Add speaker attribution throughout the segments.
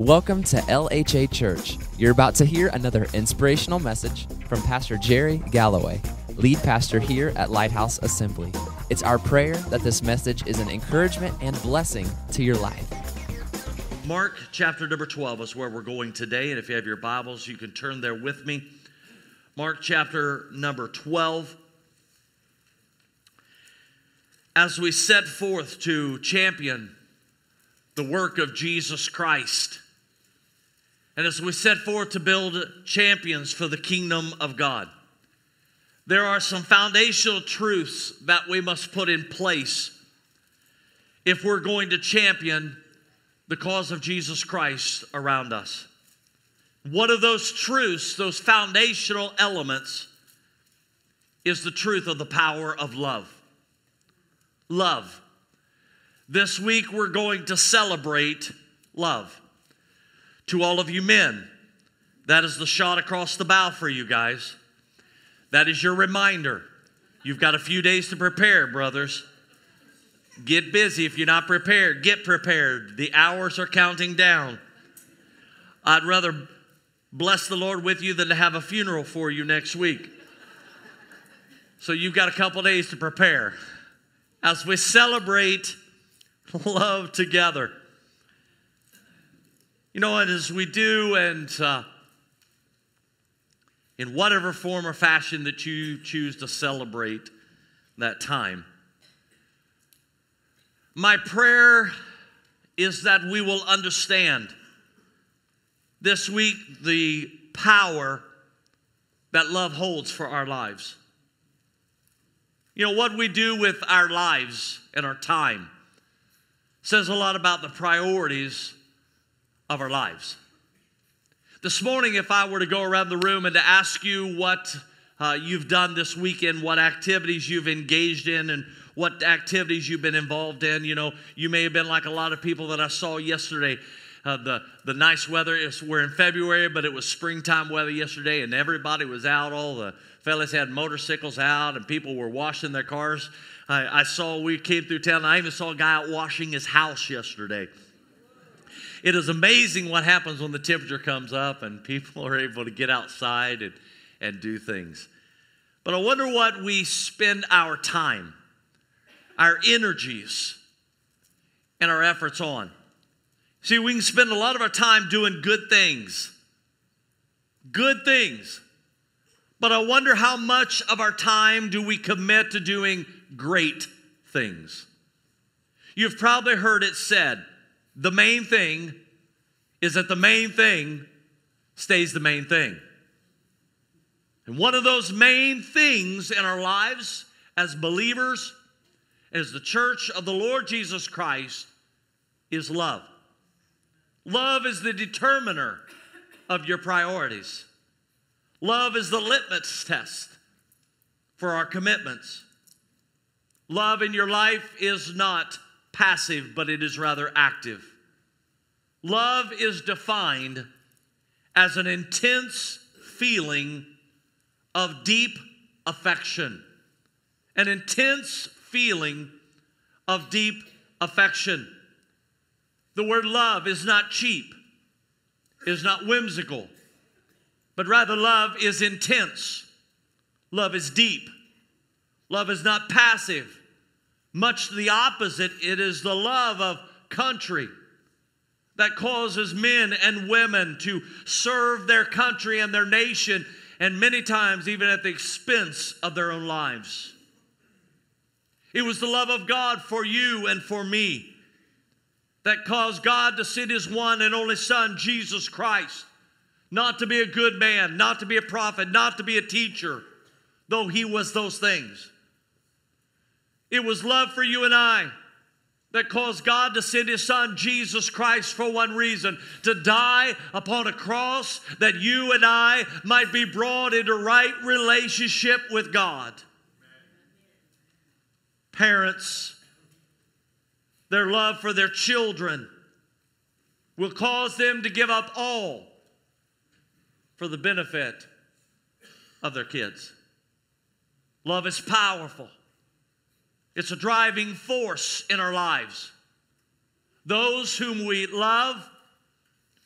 Speaker 1: Welcome to LHA Church. You're about to hear another inspirational message from Pastor Jerry Gallaway, lead pastor here at Lighthouse Assembly. It's our prayer that this message is an encouragement and blessing to your life.
Speaker 2: Mark chapter number 12 is where we're going today. And if you have your Bibles, you can turn there with me. Mark chapter number 12. As we set forth to champion the work of Jesus Christ, and as we set forth to build champions for the kingdom of God, there are some foundational truths that we must put in place if we're going to champion the cause of Jesus Christ around us. One of those truths, those foundational elements, is the truth of the power of love. Love. This week we're going to celebrate love. To all of you men, that is the shot across the bow for you guys. That is your reminder. You've got a few days to prepare, brothers. Get busy if you're not prepared. Get prepared. The hours are counting down. I'd rather bless the Lord with you than to have a funeral for you next week. So you've got a couple days to prepare as we celebrate love together. You know, and as we do, and uh, in whatever form or fashion that you choose to celebrate that time, my prayer is that we will understand this week the power that love holds for our lives. You know, what we do with our lives and our time says a lot about the priorities of our lives. This morning, if I were to go around the room and to ask you what uh, you've done this weekend, what activities you've engaged in, and what activities you've been involved in, you know, you may have been like a lot of people that I saw yesterday. Uh, the, the nice weather is we're in February, but it was springtime weather yesterday, and everybody was out. All the fellas had motorcycles out, and people were washing their cars. I, I saw we came through town. I even saw a guy out washing his house yesterday. It is amazing what happens when the temperature comes up and people are able to get outside and, and do things. But I wonder what we spend our time, our energies, and our efforts on. See, we can spend a lot of our time doing good things. Good things. But I wonder how much of our time do we commit to doing great things? You've probably heard it said the main thing is that the main thing stays the main thing. And one of those main things in our lives as believers, as the church of the Lord Jesus Christ, is love. Love is the determiner of your priorities. Love is the litmus test for our commitments. Love in your life is not passive, but it is rather active. Love is defined as an intense feeling of deep affection. An intense feeling of deep affection. The word love is not cheap, is not whimsical, but rather love is intense. Love is deep. Love is not passive. Much the opposite, it is the love of country that causes men and women to serve their country and their nation, and many times even at the expense of their own lives. It was the love of God for you and for me that caused God to send His one and only Son, Jesus Christ, not to be a good man, not to be a prophet, not to be a teacher, though He was those things. It was love for you and I that caused God to send His Son, Jesus Christ, for one reason to die upon a cross that you and I might be brought into right relationship with God. Parents, their love for their children will cause them to give up all for the benefit of their kids. Love is powerful. It's a driving force in our lives. Those whom we love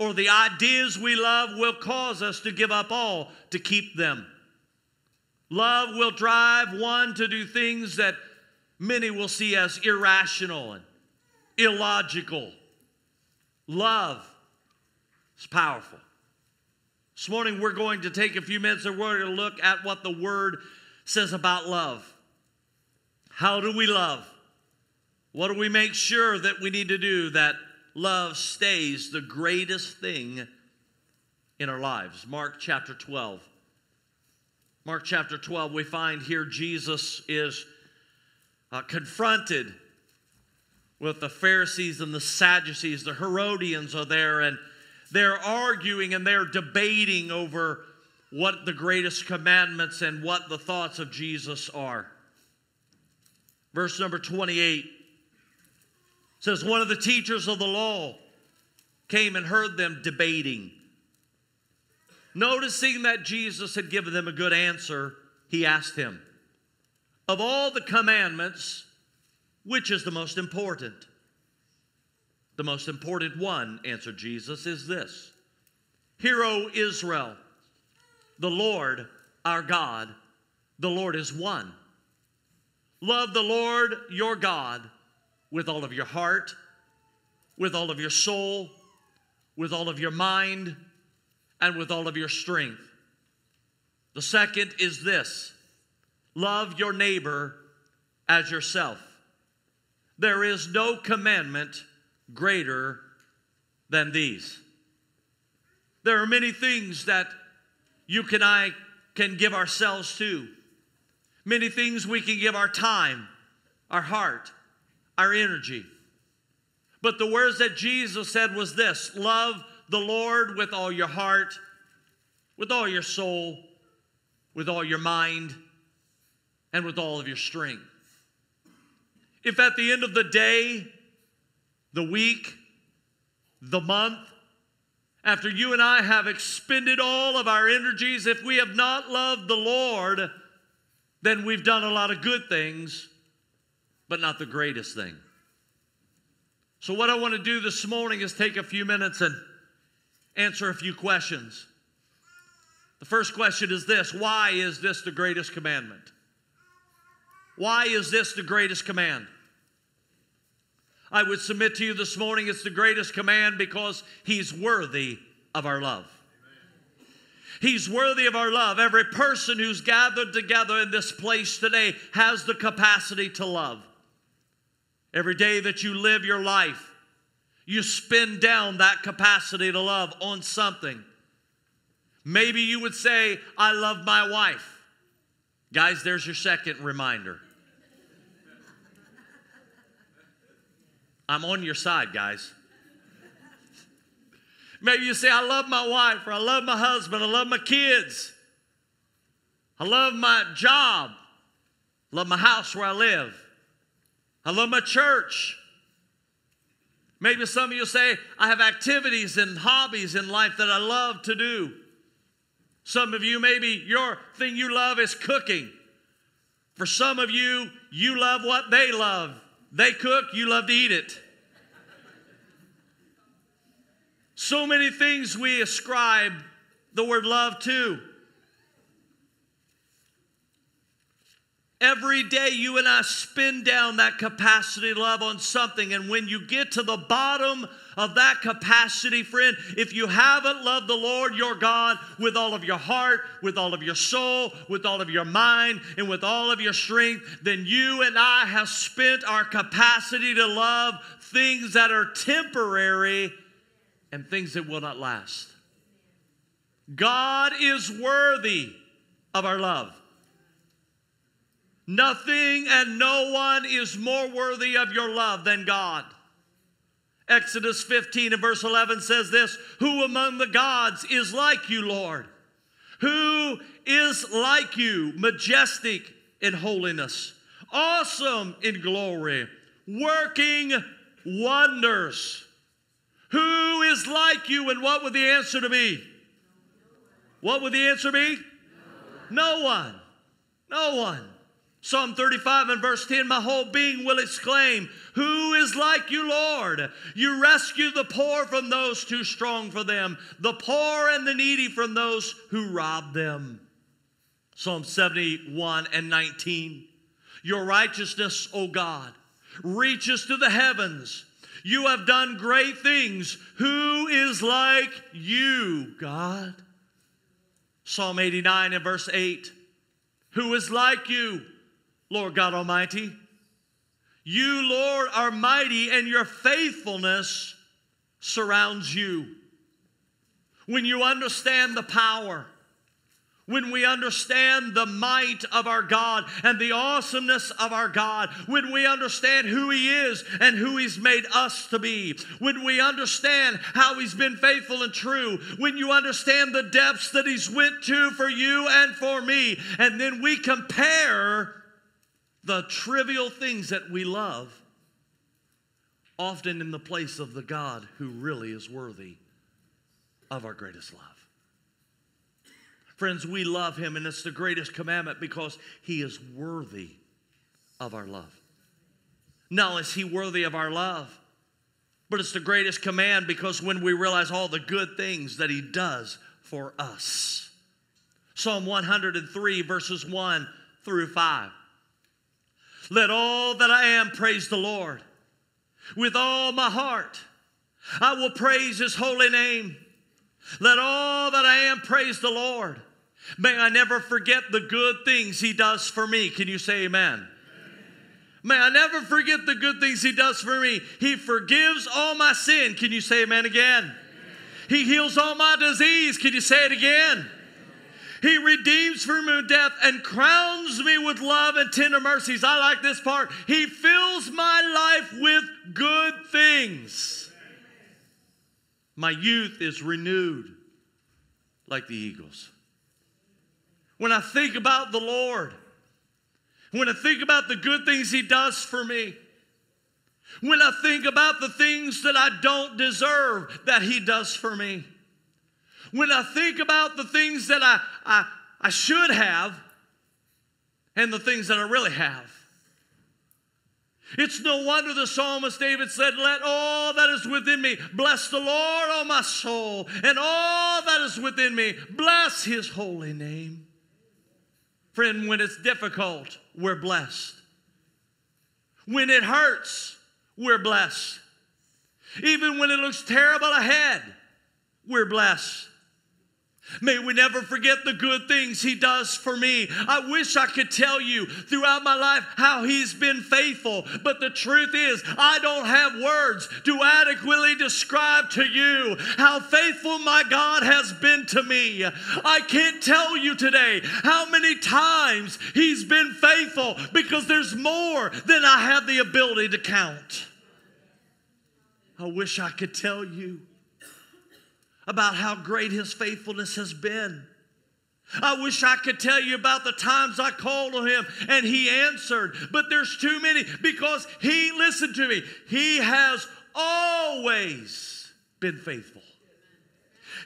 Speaker 2: or the ideas we love will cause us to give up all to keep them. Love will drive one to do things that many will see as irrational and illogical. Love is powerful. This morning, we're going to take a few minutes and we're going to look at what the Word says about love. How do we love? What do we make sure that we need to do that love stays the greatest thing in our lives? Mark chapter 12. Mark chapter 12, we find here Jesus is uh, confronted with the Pharisees and the Sadducees. The Herodians are there and they're arguing and they're debating over what the greatest commandments and what the thoughts of Jesus are. Verse number 28 says, One of the teachers of the law came and heard them debating. Noticing that Jesus had given them a good answer, he asked him, Of all the commandments, which is the most important? The most important one, answered Jesus, is this Hear, O Israel, the Lord our God, the Lord is one. Love the Lord your God with all of your heart, with all of your soul, with all of your mind, and with all of your strength. The second is this love your neighbor as yourself. There is no commandment greater than these. There are many things that you and I can give ourselves to, many things we can give our time, our heart, our energy. But the words that Jesus said was this love the Lord with all your heart, with all your soul, with all your mind, and with all of your strength. If at the end of the day, the week, the month, after you and I have expended all of our energies, if we have not loved the Lord, then we've done a lot of good things, but not the greatest thing. So, what I want to do this morning is take a few minutes and answer a few questions. The first question is this Why is this the greatest commandment? Why is this the greatest command? I would submit to you this morning it's the greatest command because He's worthy of our love. He's worthy of our love. Every person who's gathered together in this place today has the capacity to love. Every day that you live your life, you spend down that capacity to love on something. Maybe you would say, I love my wife. Guys, there's your second reminder. I'm on your side, guys. Maybe you say, I love my wife, or I love my husband, I love my kids, I love my job, I love my house where I live, I love my church. Maybe some of you say, I have activities and hobbies in life that I love to do. Some of you, maybe your thing you love is cooking. For some of you, you love what they love. They cook, you love to eat it. So many things we ascribe the word love to. Every day, you and I spin down that capacity love on something. And when you get to the bottom of that capacity, friend, if you haven't loved the Lord your God with all of your heart, with all of your soul, with all of your mind, and with all of your strength, then you and I have spent our capacity to love things that are temporary and things that will not last. God is worthy of our love. Nothing and no one is more worthy of your love than God. Exodus 15 and verse 11 says this Who among the gods is like you, Lord? Who is like you, majestic in holiness, awesome in glory, working wonders? Who is like you? And what would the answer to be? What would the answer be? No one. No one. Psalm 35 and verse 10 My whole being will exclaim, Who is like you, Lord? You rescue the poor from those too strong for them, the poor and the needy from those who rob them. Psalm 71 and 19 Your righteousness, O God, reaches to the heavens. You have done great things. Who is like you, God? Psalm 89 and verse 8 Who is like you? Lord God Almighty. You, Lord, are mighty, and your faithfulness surrounds you. When you understand the power, when we understand the might of our God and the awesomeness of our God, when we understand who He is and who He's made us to be, when we understand how He's been faithful and true, when you understand the depths that He's went to for you and for me, and then we compare the trivial things that we love, often in the place of the God who really is worthy of our greatest love. Friends, we love him, and it's the greatest commandment because he is worthy of our love. Only is he worthy of our love, but it's the greatest command because when we realize all the good things that he does for us. Psalm 103, verses 1 through 5. Let all that I am praise the Lord. With all my heart, I will praise his holy name. Let all that I am praise the Lord. May I never forget the good things he does for me. Can you say amen? May I never forget the good things he does for me. He forgives all my sin. Can you say amen again? Amen. He heals all my disease. Can you say it again? He redeems from death and crowns me with love and tender mercies. I like this part. He fills my life with good things. My youth is renewed like the eagles. When I think about the Lord, when I think about the good things He does for me, when I think about the things that I don't deserve that He does for me, when I think about the things that I, I, I should have and the things that I really have. It's no wonder the psalmist David said, Let all that is within me bless the Lord, O my soul, and all that is within me bless his holy name. Friend, when it's difficult, we're blessed. When it hurts, we're blessed. Even when it looks terrible ahead, we're blessed. May we never forget the good things He does for me. I wish I could tell you throughout my life how He's been faithful, but the truth is, I don't have words to adequately describe to you how faithful my God has been to me. I can't tell you today how many times He's been faithful because there's more than I have the ability to count. I wish I could tell you about how great his faithfulness has been. I wish I could tell you about the times I called on him and he answered, but there's too many because he listened to me. He has always been faithful.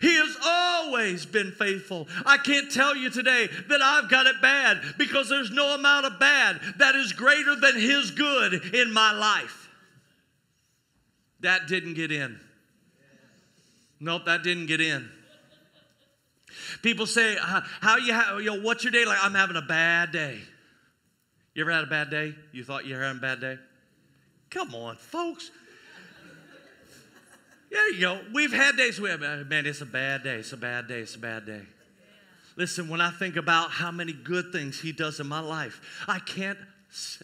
Speaker 2: He has always been faithful. I can't tell you today that I've got it bad because there's no amount of bad that is greater than His good in my life. That didn't get in. Nope, that didn't get in. People say, uh, "How you? Yo, what's your day like?" I'm having a bad day. You ever had a bad day? You thought you were having a bad day? Come on, folks. There you go. We've had days where, uh, man, it's a bad day. It's a bad day. It's a bad day. Listen, when I think about how many good things He does in my life, I can't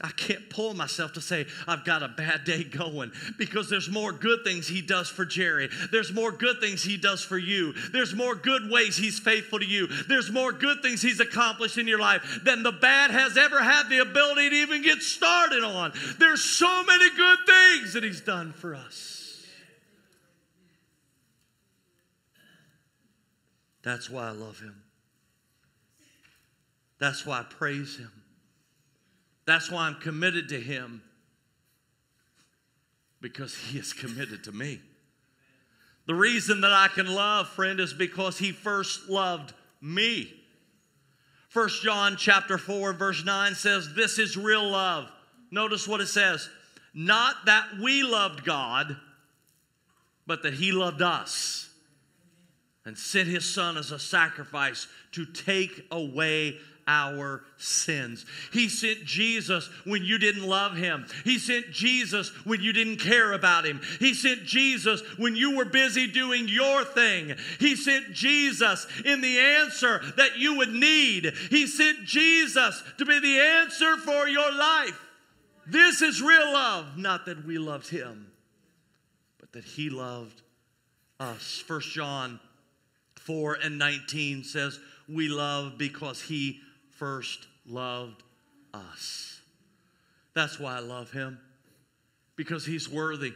Speaker 2: I can't pull myself to say I've got a bad day going because there's more good things he does for Jerry. There's more good things he does for you. There's more good ways he's faithful to you. There's more good things he's accomplished in your life than the bad has ever had the ability to even get started on. There's so many good things that he's done for us. That's why I love him. That's why I praise him. That's why I'm committed to Him because He is committed to me. The reason that I can love, friend, is because He first loved me. 1 John chapter 4 verse 9 says this is real love. Notice what it says. Not that we loved God, but that he loved us and sent his son as a sacrifice to take away our sins. He sent Jesus when you didn't love him. He sent Jesus when you didn't care about him. He sent Jesus when you were busy doing your thing. He sent Jesus in the answer that you would need. He sent Jesus to be the answer for your life. This is real love, not that we loved him, but that he loved us. First John 4 and 19 says, We love because he first loved us. That's why I love him, because he's worthy.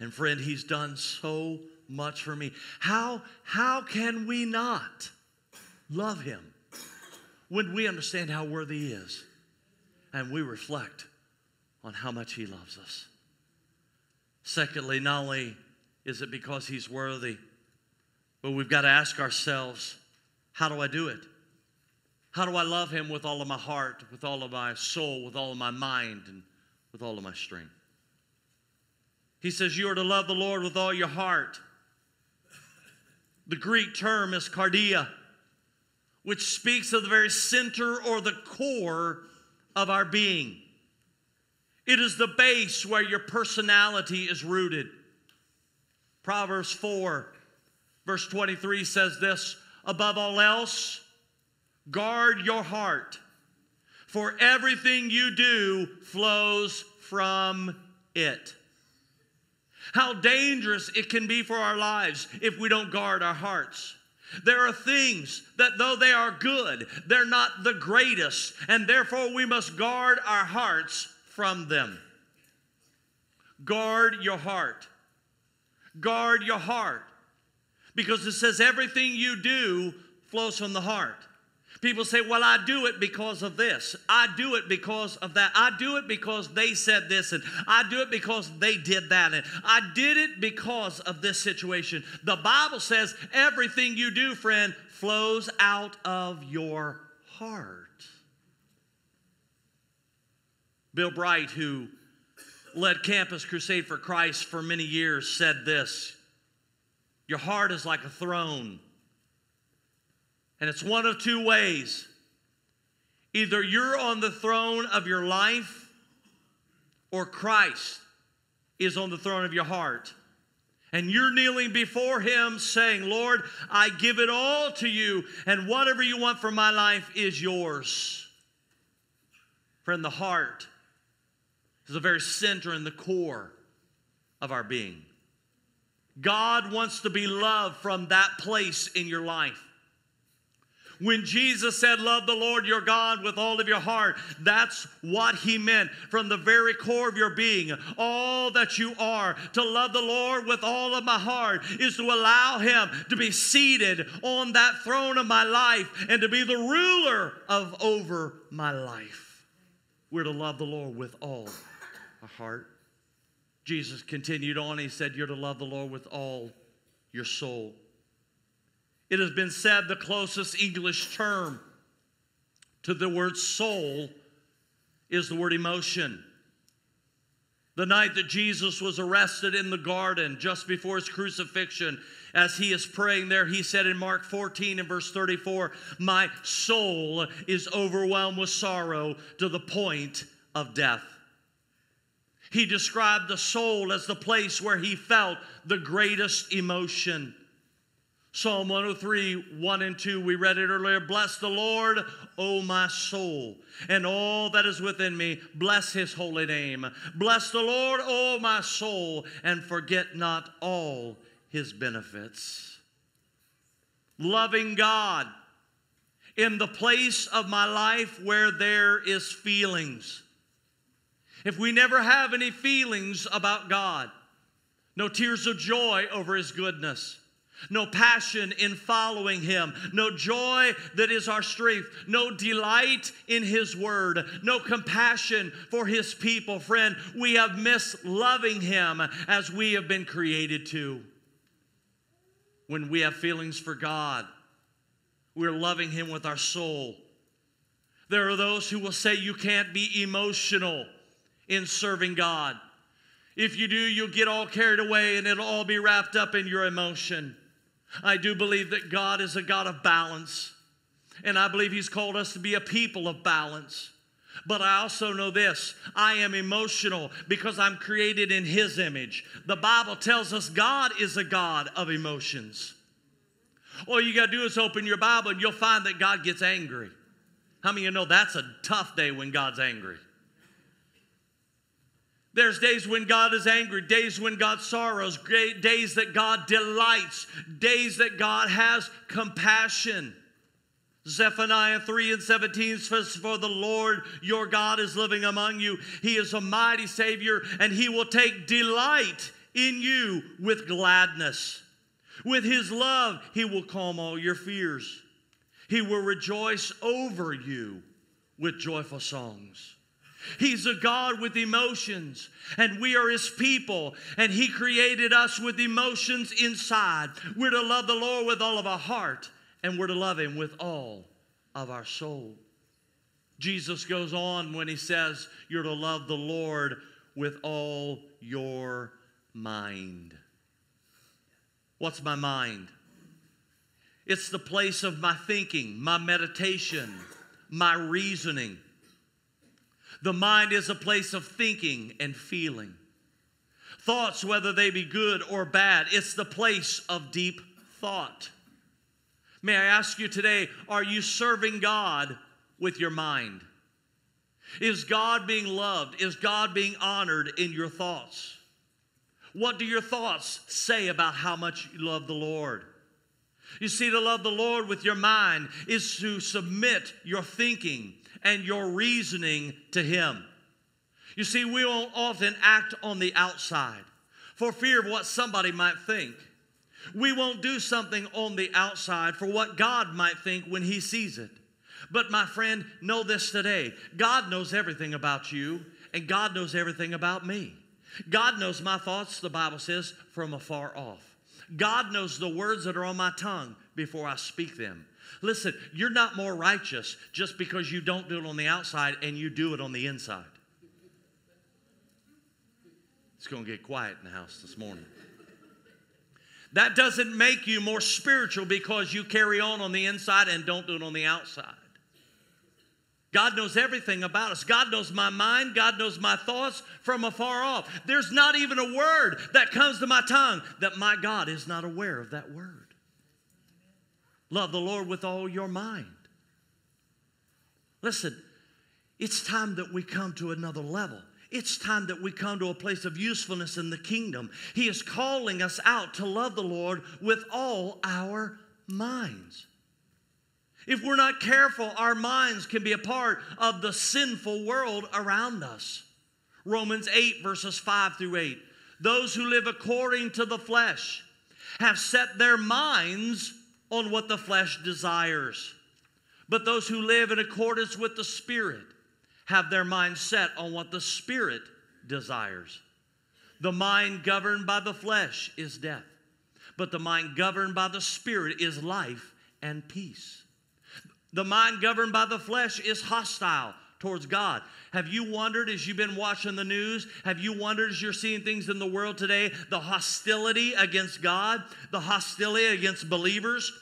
Speaker 2: And friend, he's done so much for me. How, how can we not love him when we understand how worthy he is and we reflect on how much he loves us? Secondly, not only is it because he's worthy, but we've got to ask ourselves, how do I do it? How do I love him with all of my heart, with all of my soul, with all of my mind, and with all of my strength? He says, You are to love the Lord with all your heart. The Greek term is cardia, which speaks of the very center or the core of our being. It is the base where your personality is rooted. Proverbs 4, verse 23 says this above all else, Guard your heart, for everything you do flows from it. How dangerous it can be for our lives if we don't guard our hearts. There are things that, though they are good, they're not the greatest, and therefore we must guard our hearts from them. Guard your heart. Guard your heart. Because it says everything you do flows from the heart. People say, Well, I do it because of this. I do it because of that. I do it because they said this, and I do it because they did that, and I did it because of this situation. The Bible says everything you do, friend, flows out of your heart. Bill Bright, who led Campus Crusade for Christ for many years, said this Your heart is like a throne and it's one of two ways. Either you're on the throne of your life, or Christ is on the throne of your heart. And you're kneeling before Him saying, Lord, I give it all to you, and whatever you want for my life is yours. Friend, the heart is the very center and the core of our being. God wants to be loved from that place in your life. When Jesus said, Love the Lord your God with all of your heart, that's what he meant from the very core of your being, all that you are. To love the Lord with all of my heart is to allow him to be seated on that throne of my life and to be the ruler of over my life. We're to love the Lord with all our heart. Jesus continued on, he said, You're to love the Lord with all your soul it has been said the closest English term to the word soul is the word emotion. The night that Jesus was arrested in the garden just before his crucifixion, as he is praying there, he said in Mark 14 and verse 34, My soul is overwhelmed with sorrow to the point of death. He described the soul as the place where he felt the greatest emotion. Psalm 103, 1 and 2, we read it earlier. Bless the Lord, O my soul, and all that is within me. Bless his holy name. Bless the Lord, O my soul, and forget not all his benefits. Loving God in the place of my life where there is feelings. If we never have any feelings about God, no tears of joy over his goodness no passion in following Him, no joy that is our strength, no delight in His Word, no compassion for His people. Friend, we have missed loving Him as we have been created to. When we have feelings for God, we're loving Him with our soul. There are those who will say you can't be emotional in serving God. If you do, you'll get all carried away and it'll all be wrapped up in your emotion. I do believe that God is a God of balance, and I believe He's called us to be a people of balance. But I also know this I am emotional because I'm created in His image. The Bible tells us God is a God of emotions. All you got to do is open your Bible and you'll find that God gets angry. How many of you know that's a tough day when God's angry? There's days when God is angry, days when God sorrows, days that God delights, days that God has compassion. Zephaniah 3 and 17 says, For the Lord your God is living among you. He is a mighty Savior, and He will take delight in you with gladness. With His love, He will calm all your fears. He will rejoice over you with joyful songs. He's a God with emotions, and we are His people, and He created us with emotions inside. We're to love the Lord with all of our heart and we're to love him with all of our soul. Jesus goes on when he says, You're to love the Lord with all your mind. What's my mind? It's the place of my thinking, my meditation, my reasoning. The mind is a place of thinking and feeling. Thoughts, whether they be good or bad, it's the place of deep thought. May I ask you today are you serving God with your mind? Is God being loved? Is God being honored in your thoughts? What do your thoughts say about how much you love the Lord? You see, to love the Lord with your mind is to submit your thinking and your reasoning to Him. You see, we will often act on the outside for fear of what somebody might think. We won't do something on the outside for what God might think when He sees it. But my friend, know this today God knows everything about you, and God knows everything about me. God knows my thoughts, the Bible says, from afar off. God knows the words that are on my tongue before I speak them. Listen, you're not more righteous just because you don't do it on the outside and you do it on the inside. It's going to get quiet in the house this morning. That doesn't make you more spiritual because you carry on on the inside and don't do it on the outside. God knows everything about us. God knows my mind. God knows my thoughts from afar off. There's not even a word that comes to my tongue that my God is not aware of that word. Love the Lord with all your mind. Listen, it's time that we come to another level. It's time that we come to a place of usefulness in the kingdom. He is calling us out to love the Lord with all our minds. If we're not careful, our minds can be a part of the sinful world around us. Romans 8, verses 5 through 8. Those who live according to the flesh have set their minds on what the flesh desires. But those who live in accordance with the Spirit have their mind set on what the Spirit desires. The mind governed by the flesh is death, but the mind governed by the Spirit is life and peace. The mind governed by the flesh is hostile towards God. Have you wondered as you've been watching the news? Have you wondered as you're seeing things in the world today? The hostility against God, the hostility against believers.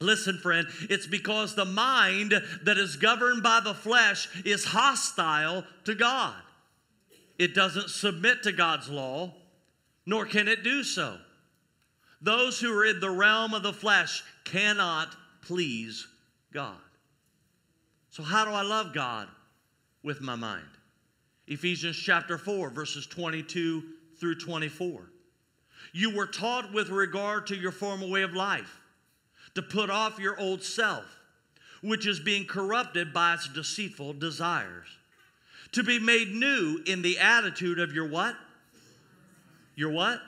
Speaker 2: Listen, friend, it's because the mind that is governed by the flesh is hostile to God. It doesn't submit to God's law, nor can it do so. Those who are in the realm of the flesh cannot please God. So, how do I love God? With my mind. Ephesians chapter 4, verses 22 through 24. You were taught with regard to your former way of life to put off your old self, which is being corrupted by its deceitful desires, to be made new in the attitude of your what? Your what?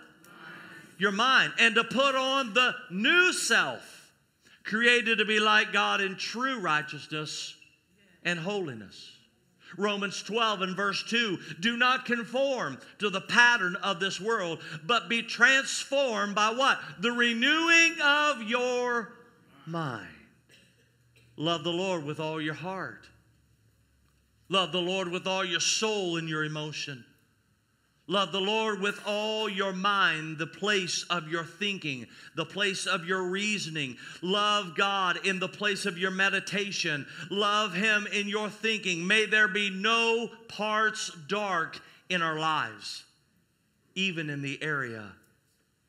Speaker 2: Your mind. And to put on the new self, created to be like God in true righteousness and holiness. Romans 12 and verse 2 do not conform to the pattern of this world, but be transformed by what? The renewing of your mind. Love the Lord with all your heart. Love the Lord with all your soul and your emotion. Love the Lord with all your mind, the place of your thinking, the place of your reasoning. Love God in the place of your meditation. Love Him in your thinking. May there be no parts dark in our lives, even in the area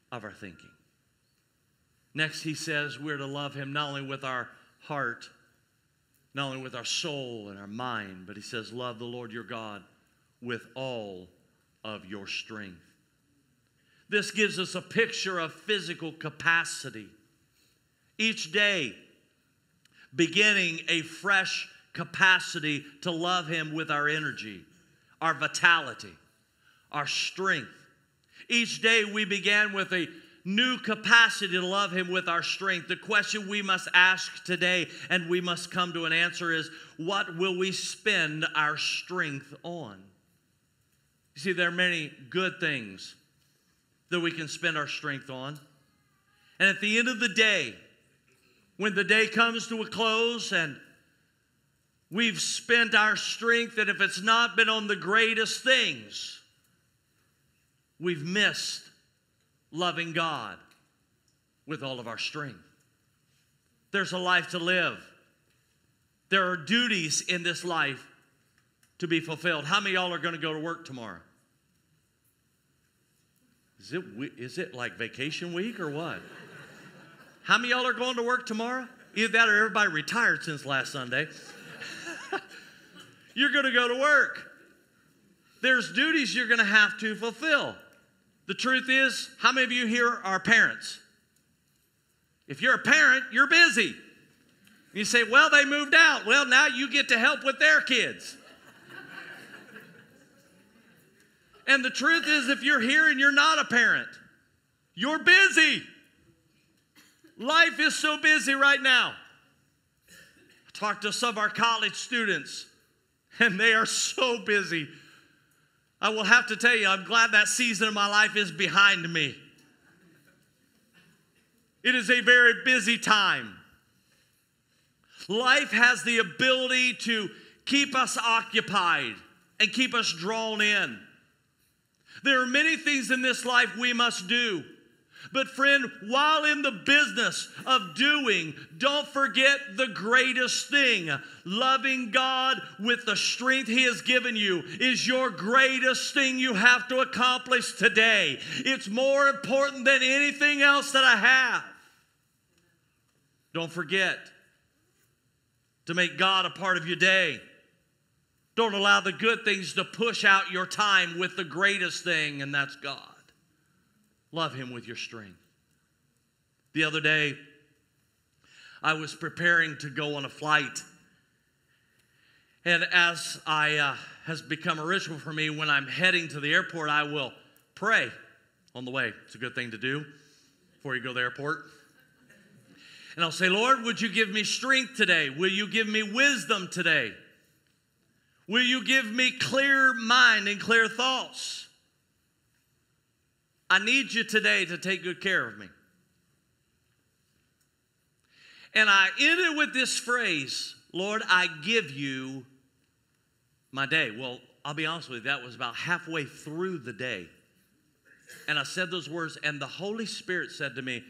Speaker 2: of our thinking. Next, He says we're to love Him not only with our heart, not only with our soul and our mind, but He says, Love the Lord your God with all of your strength. This gives us a picture of physical capacity. Each day, beginning a fresh capacity to love Him with our energy, our vitality, our strength. Each day, we began with a new capacity to love Him with our strength. The question we must ask today, and we must come to an answer, is what will we spend our strength on? You see, there are many good things that we can spend our strength on. And at the end of the day, when the day comes to a close and we've spent our strength, and if it's not been on the greatest things, we've missed loving God with all of our strength. There's a life to live. There are duties in this life to be fulfilled. How many y'all are going to go to work tomorrow? Is it, is it like vacation week or what? How many y'all are going to work tomorrow? Either that or everybody retired since last Sunday. you're going to go to work. There's duties you're going to have to fulfill. The truth is, how many of you here are parents? If you're a parent, you're busy. You say, well, they moved out. Well, now you get to help with their kids. And the truth is, if you're here and you're not a parent, you're busy. Life is so busy right now. I talked to some of our college students, and they are so busy. I will have to tell you, I'm glad that season of my life is behind me. It is a very busy time. Life has the ability to keep us occupied and keep us drawn in. There are many things in this life we must do. But, friend, while in the business of doing, don't forget the greatest thing. Loving God with the strength He has given you is your greatest thing you have to accomplish today. It's more important than anything else that I have. Don't forget to make God a part of your day. Don't allow the good things to push out your time with the greatest thing, and that's God. Love Him with your strength. The other day, I was preparing to go on a flight. And as I uh, has become a ritual for me, when I'm heading to the airport, I will pray on the way. It's a good thing to do before you go to the airport. And I'll say, Lord, would you give me strength today? Will you give me wisdom today? Will you give me clear mind and clear thoughts? I need you today to take good care of me. And I ended with this phrase Lord, I give you my day. Well, I'll be honest with you, that was about halfway through the day. And I said those words, and the Holy Spirit said to me,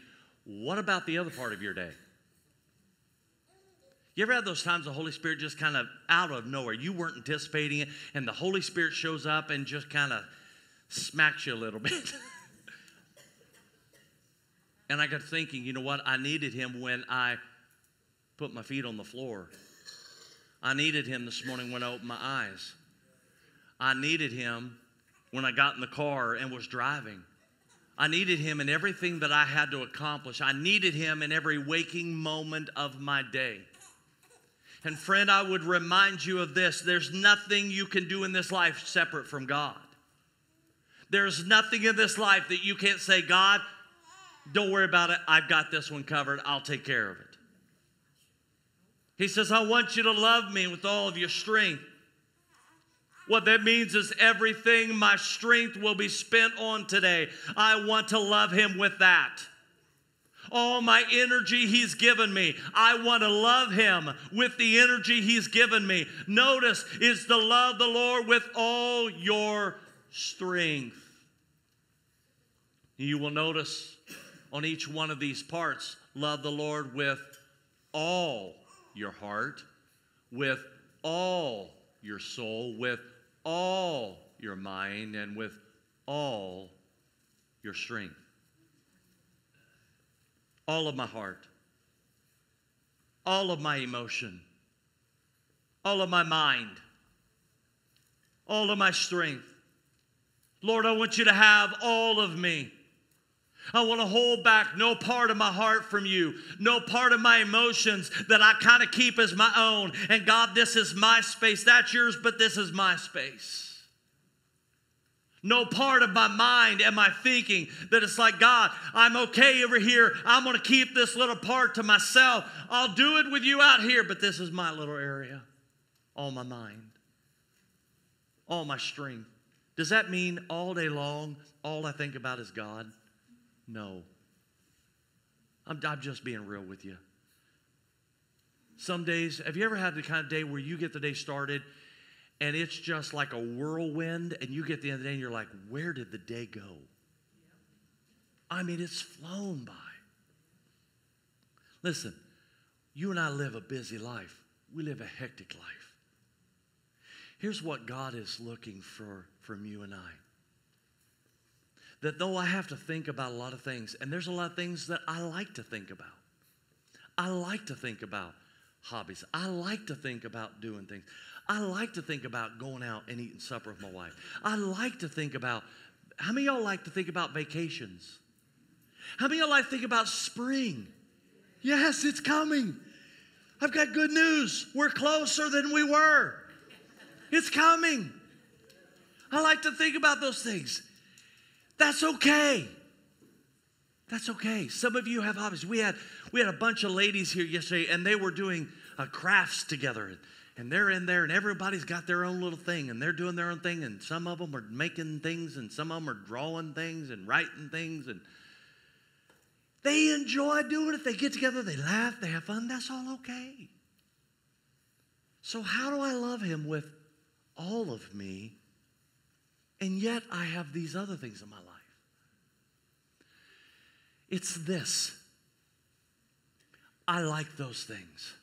Speaker 2: What about the other part of your day? You ever had those times the Holy Spirit just kind of out of nowhere, you weren't anticipating it, and the Holy Spirit shows up and just kind of smacks you a little bit? and I got thinking, you know what? I needed him when I put my feet on the floor. I needed him this morning when I opened my eyes. I needed him when I got in the car and was driving. I needed him in everything that I had to accomplish. I needed him in every waking moment of my day. And friend, I would remind you of this there's nothing you can do in this life separate from God. There's nothing in this life that you can't say, God, don't worry about it. I've got this one covered. I'll take care of it. He says, I want you to love me with all of your strength. What that means is everything my strength will be spent on today, I want to love him with that. All my energy He's given me. I want to love Him with the energy He's given me. Notice is to love the Lord with all your strength. You will notice on each one of these parts love the Lord with all your heart, with all your soul, with all your mind, and with all your strength. All of my heart, all of my emotion, all of my mind, all of my strength. Lord, I want you to have all of me. I want to hold back no part of my heart from you, no part of my emotions that I kind of keep as my own. And God, this is my space. That's yours, but this is my space. No part of my mind am I thinking that it's like, God, I'm okay over here. I'm going to keep this little part to myself. I'll do it with you out here, but this is my little area. All my mind, all my strength. Does that mean all day long, all I think about is God? No. I'm, I'm just being real with you. Some days, have you ever had the kind of day where you get the day started and it's just like a whirlwind, and you get the end of the day and you're like, where did the day go? I mean, it's flown by. Listen, you and I live a busy life, we live a hectic life. Here's what God is looking for from you and I that though I have to think about a lot of things, and there's a lot of things that I like to think about. I like to think about hobbies. I like to think about doing things. I like to think about going out and eating supper with my wife. I like to think about, how many y'all like to think about vacations? How many y'all like to think about spring? Yes, it's coming. I've got good news. We're closer than we were. It's coming. I like to think about those things. That's okay. That's okay. Some of you have hobbies. We had we had a bunch of ladies here yesterday, and they were doing uh, crafts together, and they're in there, and everybody's got their own little thing, and they're doing their own thing, and some of them are making things, and some of them are drawing things and writing things, and they enjoy doing it. They get together, they laugh, they have fun. That's all okay. So how do I love Him with all of me and yet I have these other things in my life. It's this. I like those things.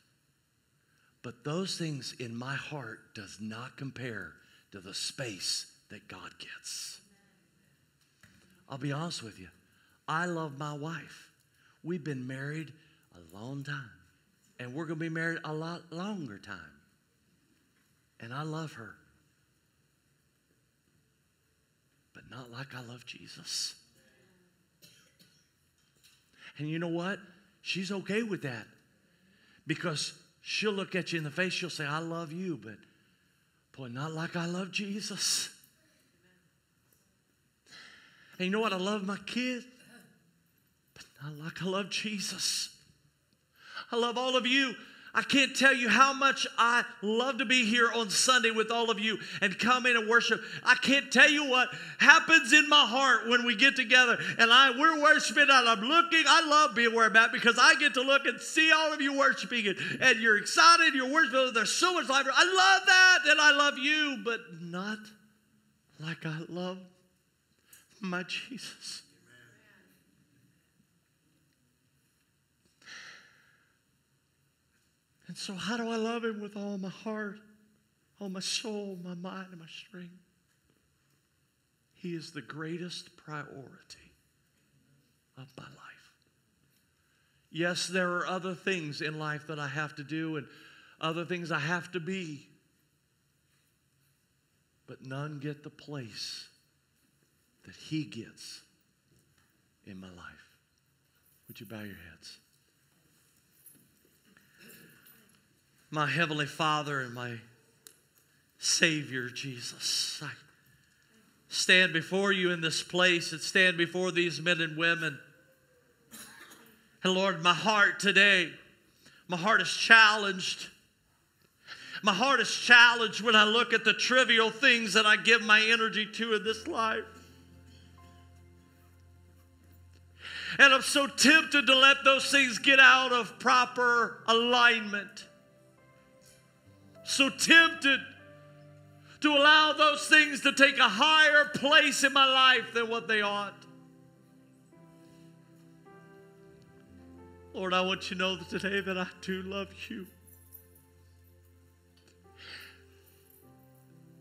Speaker 2: But those things in my heart does not compare to the space that God gets. I'll be honest with you. I love my wife. We've been married a long time. And we're going to be married a lot longer time. And I love her. but not like I love Jesus. And you know what? She's okay with that because she'll look at you in the face, she'll say, I love you, but boy, not like I love Jesus. And you know what? I love my kids, but not like I love Jesus. I love all of you, I can't tell you how much I love to be here on Sunday with all of you and come in and worship. I can't tell you what happens in my heart when we get together and I we're worshiping and I'm looking. I love being where I'm at because I get to look and see all of you worshiping and, and you're excited, you're worshiping. Oh, there's so much life. I love that and I love you, but not like I love my Jesus. And so, how do I love Him with all my heart, all my soul, my mind, and my strength? He is the greatest priority of my life. Yes, there are other things in life that I have to do and other things I have to be, but none get the place that He gets in my life. Would you bow your heads? My Heavenly Father and my Savior, Jesus. I stand before you in this place and stand before these men and women. And Lord, my heart today, my heart is challenged. My heart is challenged when I look at the trivial things that I give my energy to in this life. And I'm so tempted to let those things get out of proper alignment. So tempted to allow those things to take a higher place in my life than what they ought. Lord, I want you to know today that I do love you.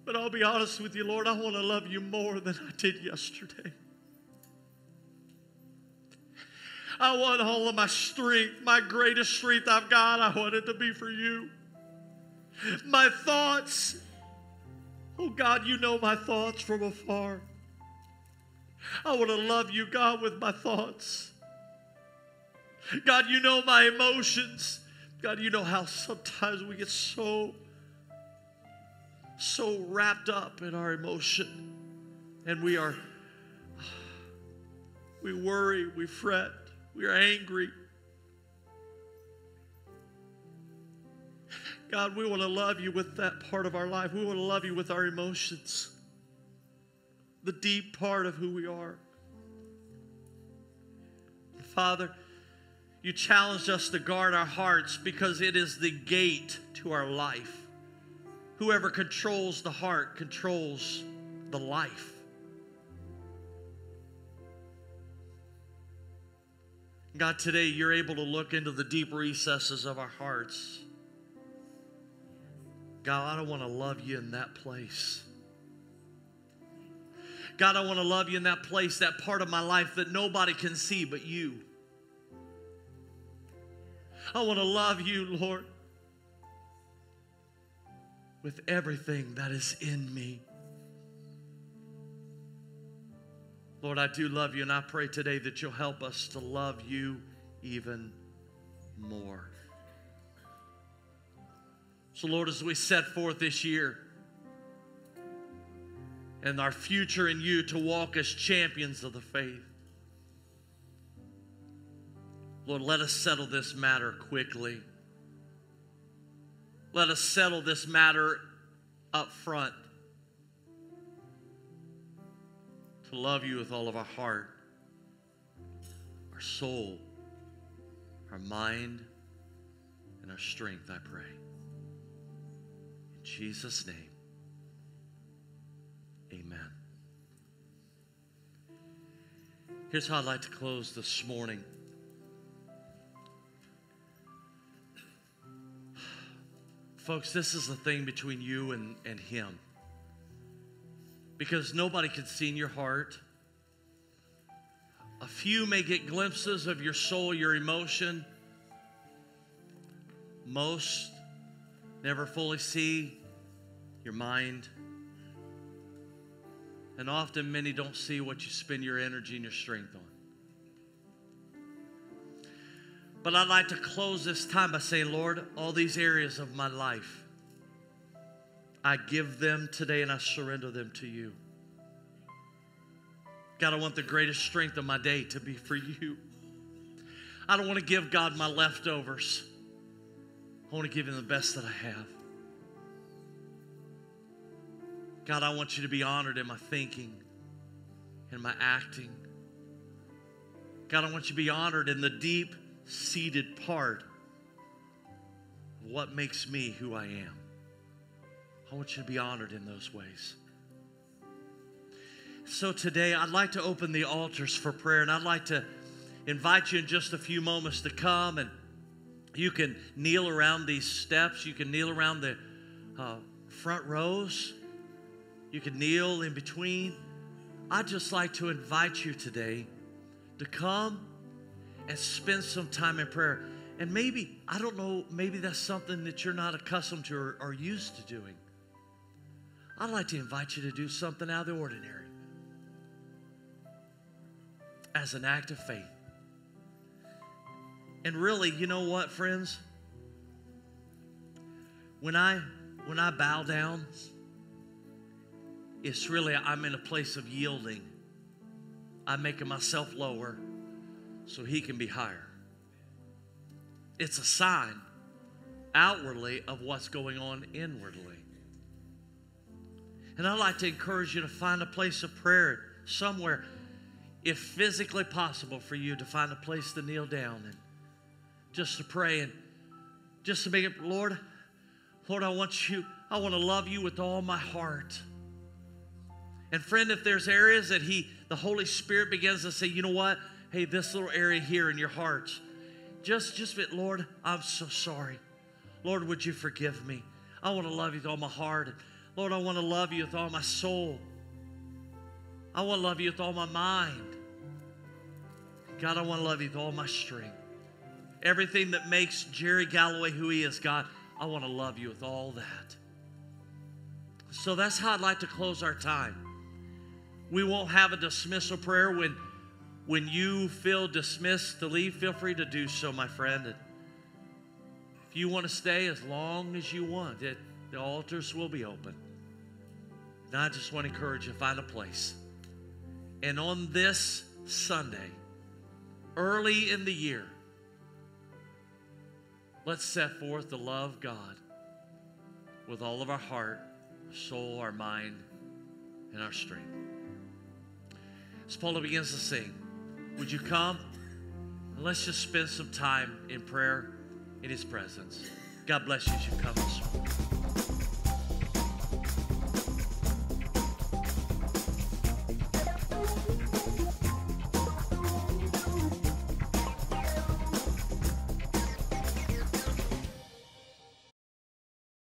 Speaker 2: But I'll be honest with you, Lord, I want to love you more than I did yesterday. I want all of my strength, my greatest strength I've got, I want it to be for you. My thoughts, oh God, you know my thoughts from afar. I want to love you, God, with my thoughts. God, you know my emotions. God, you know how sometimes we get so, so wrapped up in our emotion and we are, we worry, we fret, we are angry. God, we want to love you with that part of our life. We want to love you with our emotions, the deep part of who we are. Father, you challenged us to guard our hearts because it is the gate to our life. Whoever controls the heart controls the life. God, today you're able to look into the deep recesses of our hearts. God, I want to love you in that place. God, I want to love you in that place, that part of my life that nobody can see but you. I want to love you, Lord, with everything that is in me. Lord, I do love you, and I pray today that you'll help us to love you even more. So, Lord, as we set forth this year and our future in you to walk as champions of the faith, Lord, let us settle this matter quickly. Let us settle this matter up front. To love you with all of our heart, our soul, our mind, and our strength, I pray. Jesus' name, amen. Here's how I'd like to close this morning. Folks, this is the thing between you and, and Him. Because nobody can see in your heart. A few may get glimpses of your soul, your emotion. Most never fully see your mind. And often, many don't see what you spend your energy and your strength on. But I'd like to close this time by saying, Lord, all these areas of my life, I give them today and I surrender them to you. God, I want the greatest strength of my day to be for you. I don't want to give God my leftovers. I want to give Him the best that I have. God, I want you to be honored in my thinking, in my acting. God, I want you to be honored in the deep seated part of what makes me who I am. I want you to be honored in those ways. So today, I'd like to open the altars for prayer, and I'd like to invite you in just a few moments to come and you can kneel around these steps. You can kneel around the uh, front rows. You can kneel in between. I'd just like to invite you today to come and spend some time in prayer. And maybe, I don't know, maybe that's something that you're not accustomed to or, or used to doing. I'd like to invite you to do something out of the ordinary as an act of faith. And really, you know what, friends? When I when I bow down, it's really I'm in a place of yielding. I'm making myself lower so he can be higher. It's a sign outwardly of what's going on inwardly. And I'd like to encourage you to find a place of prayer somewhere if physically possible for you, to find a place to kneel down and just to pray and just to make it, Lord, Lord, I want you, I want to love you with all my heart. And friend, if there's areas that He, the Holy Spirit begins to say, you know what? Hey, this little area here in your hearts, just, just, Lord, I'm so sorry. Lord, would you forgive me? I want to love you with all my heart. Lord, I want to love you with all my soul. I want to love you with all my mind. God, I want to love you with all my strength. Everything that makes Jerry Gallaway who he is, God, I want to love you with all that. So that's how I'd like to close our time. We won't have a dismissal prayer when when you feel dismissed to leave, feel free to do so, my friend. And if you want to stay as long as you want, it, the altars will be open. And I just want to encourage you, find a place. And on this Sunday, early in the year, let's set forth to love God with all of our heart, soul, our mind, and our strength. As Paula begins to sing, would you come? And let's just spend some time in prayer in His presence. God bless you as you come this morning.